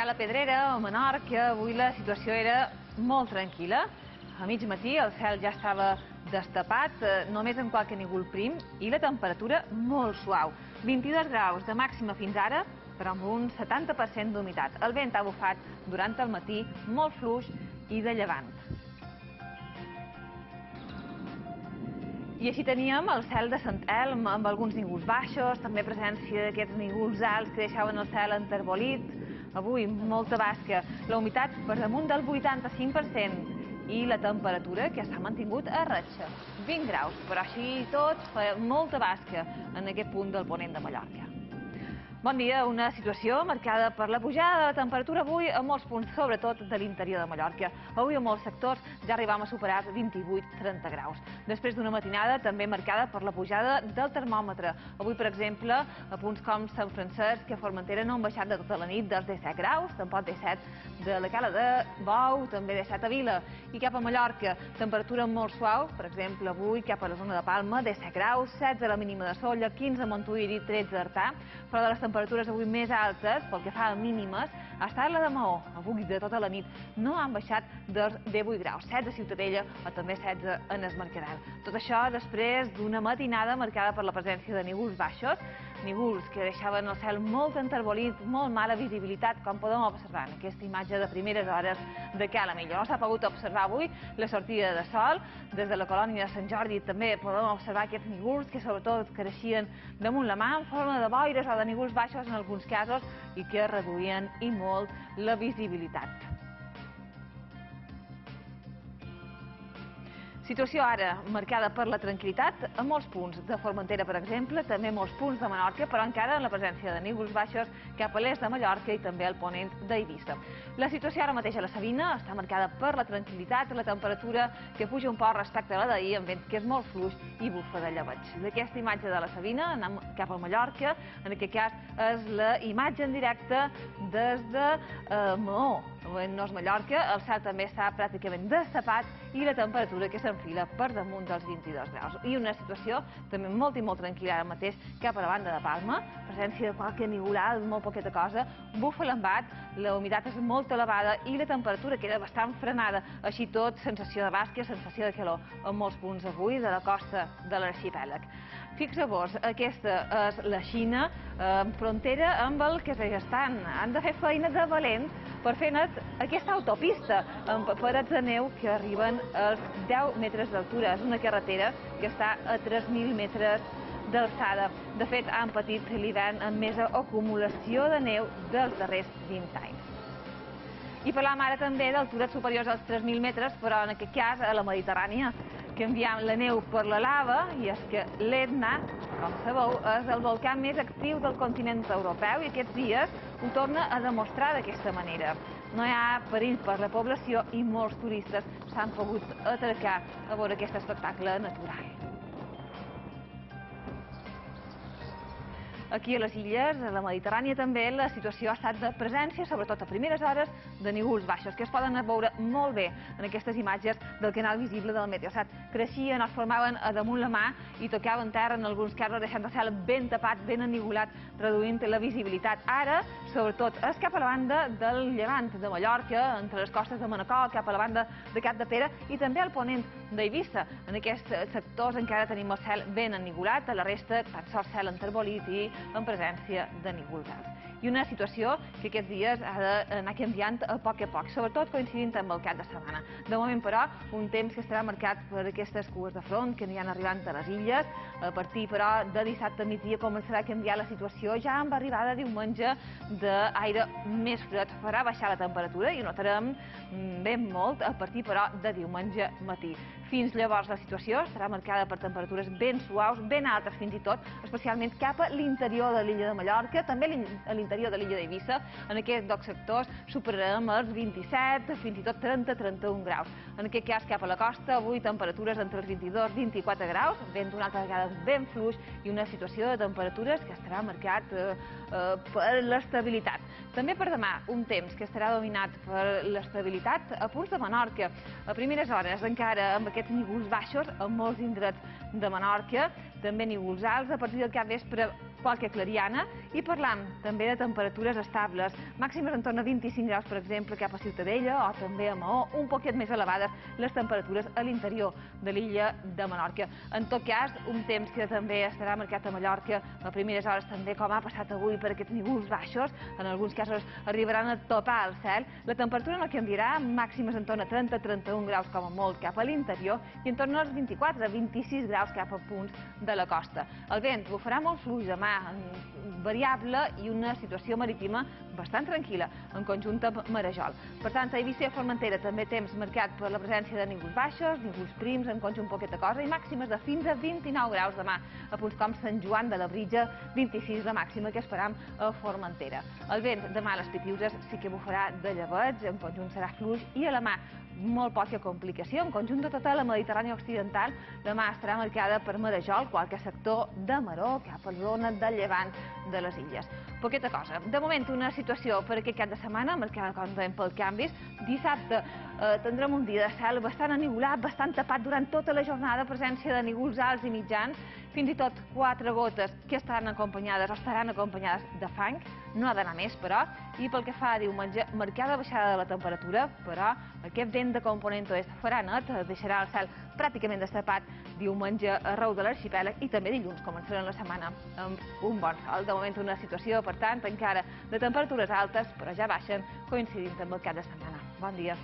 a la Pedrera, a Menorca, avui la situació era molt tranquil·la. A mig matí el cel ja estava destapat, eh, només amb qualque nígol prim, i la temperatura molt suau. 22 graus de màxima fins ara, però amb un 70% d'humitat. El vent ha bufat durant el matí, molt fluix i de llevant. I així teníem el cel de Sant Elm amb alguns nígols baixos, també presència d'aquests nígols alts que deixaven el cel enterbolit. Avui molta basca, la humitat per damunt del 85% i la temperatura que s'ha mantingut a ratxa, 20 graus, però així tot fa molta basca en aquest punt del ponent de Mallorca. Bon dia, una situació marcada per la pujada de la temperatura avui a molts punts, sobretot de l'interior de Mallorca. Avui a molts sectors ja arribam a superar 28-30 graus. Després d'una matinada també marcada per la pujada del termòmetre. Avui, per exemple, a punts com Sant Francesc i a Formentera no han baixat de tota la nit dels 17 graus, tampoc 17 de la cala de Bou, també 17 a Vila. I cap a Mallorca, temperatura molt suau, per exemple, avui cap a la zona de Palma, 17 graus, 16 a la mínima de Solla, 15 a Montuïri, 13 a Artà, però de les temperatures avui més altes, pel que fa a mínimes, ha estat la de Maó, avui de tota la nit, no han baixat dels 18 graus, 16 a Ciutadella o també 16 en Es Mercadal. Tot això després d'una matinada marcada per la presència de nígols baixos, nígols que deixaven el cel molt enterbolit, molt mala visibilitat, com podem observar en aquesta imatge de primeres hores de Cala Millor. S'ha pogut observar avui la sortida de sol. Des de la colònia de Sant Jordi també podem observar aquests nígols que sobretot creixien damunt la mà en forma de boires o de nígols baixos en alguns casos i que reduïen i molt la visibilitat. Situació ara marcada per la tranquil·litat a molts punts de Formentera, per exemple, també molts punts de Menorca, però encara en la presència de nívols baixos cap a l'est de Mallorca i també al ponent d'Eivissa. La situació ara mateix a la Sabina està marcada per la tranquil·litat, la temperatura que puja un poc respecte a la d'ahir, amb vent que és molt fluix i bufa de lleveig. D'aquesta imatge de la Sabina anem cap a Mallorca, en aquest cas és la imatge en directe des de eh, Maó, en Nos Mallorca, el cel també està pràcticament destapat i la temperatura que s'enfila per damunt dels 22 graus. I una situació també molt i molt tranquil·la ara mateix cap a la banda de Palma, presència de qualque nigoral, molt poqueta cosa, bufa l'embat, la humitat és molt elevada i la temperatura queda bastant frenada. Així tot, sensació de bàsquet, sensació de calor en molts punts avui de la costa de l'arxipèlag. Fixa-vos, aquesta és la Xina, en frontera amb el Kazakhstan. Han de fer feina de valent per fer net aquesta autopista amb parets de neu que arriben als 10 metres d'altura. És una carretera que està a 3.000 metres d'alçada. De fet, han patit l'hivern amb més acumulació de neu dels darrers 20 anys. I parlàvem ara també d'altures superiors als 3.000 metres, però en aquest cas a la Mediterrània, enviem la neu per la lava, i és que l'Etna, com sabeu, és el volcà més actiu del continent europeu i aquests dies ho torna a demostrar d'aquesta manera. No hi ha perill per la població i molts turistes s'han pogut atracar a veure aquest espectacle natural. Aquí a les illes, a la Mediterrània també, la situació ha estat de presència, sobretot a primeres hores, de nígols baixos, que es poden veure molt bé en aquestes imatges del canal visible del Meteosat. Creixien, es formaven a damunt la mà i tocaven terra en alguns casos, deixant el cel ben tapat, ben anigolat, reduint la visibilitat. Ara, sobretot, és cap a la banda del llevant de Mallorca, entre les costes de Manacor, cap a la banda de Cap de Pere i també al ponent d'Eivissa. En aquests sectors encara tenim el cel ben anigolat, a la resta tan sols cel enterbolit i en presència de nígols alts. I una situació que aquests dies ha d'anar canviant a poc a poc, sobretot coincidint amb el cap de setmana. De moment, però, un temps que estarà marcat per aquestes cues de front que aniran arribant a les illes. A partir, però, de dissabte migdia començarà a canviar la situació, ja amb arribada diumenge d'aire més fred. Farà baixar la temperatura i ho notarem ben molt a partir, però, de diumenge matí. Fins llavors la situació estarà marcada per temperatures ben suaus, ben altes fins i tot, especialment cap a l'interior de l'illa de Mallorca, també a l'interior de l'illa d'Eivissa. En aquests dos sectors superarem els 27, fins i tot 30-31 graus. En aquest cas, cap a la costa, avui temperatures entre els 22 i 24 graus, vent una altra vegada ben fluix i una situació de temperatures que estarà marcat eh, per l'estabilitat. També per demà, un temps que estarà dominat per l'estabilitat a punts de Menorca. A primeres hores, encara amb aquest aquests nívols baixos en molts indrets de Menorca, també nívols alts a partir del cap vespre qualque clariana i parlam també de temperatures estables, màximes en torn a 25 graus, per exemple, cap a Ciutadella o també a Maó, un poquet més elevades les temperatures a l'interior de l'illa de Menorca. En tot cas, un temps que també estarà marcat a Mallorca a primeres hores també, com ha passat avui per aquests nívols baixos, en alguns casos arribaran a topar el cel. La temperatura no canviarà, màximes en torn a 30-31 graus com a molt cap a l'interior i en torn als 24-26 graus cap a punts de la costa. El vent bufarà molt fluix demà variable i una situació marítima bastant tranquil·la, en conjunt amb Marejol. Per tant, a Eivissa i a Formentera també temps marcat per la presència de nívols baixos, nívols prims, en conjunt poqueta cosa, i màximes de fins a 29 graus demà, a punts com Sant Joan de la Britja, 26 de màxima que esperam a Formentera. El vent demà a les Pitiuses sí que bufarà de llevets, en conjunt serà fluix, i a la mà molt poca complicació. En conjunt de tota la Mediterrània Occidental, demà estarà marcada per Marejol, qualque sector de Maró, cap a la zona del llevant de les illes. Poqueta cosa. De moment, una situació per aquest cap de setmana, marcada, com dèiem, pel canvis. Dissabte eh, tindrem un dia de cel bastant anivolat, bastant tapat durant tota la jornada, presència de nívols alts i mitjans, fins i tot quatre gotes que estaran acompanyades o estaran acompanyades de fang, no ha d'anar més, però, i pel que fa a diumenge, marcada baixada de la temperatura, però aquest vent de component oest farà net, deixarà el cel pràcticament destapat diumenge arreu de l'arxipèlag i també dilluns començarà la setmana amb un bon sol. De moment una situació, per tant, encara de temperatures altes, però ja baixen, coincidint amb el cap de setmana. Bon dia.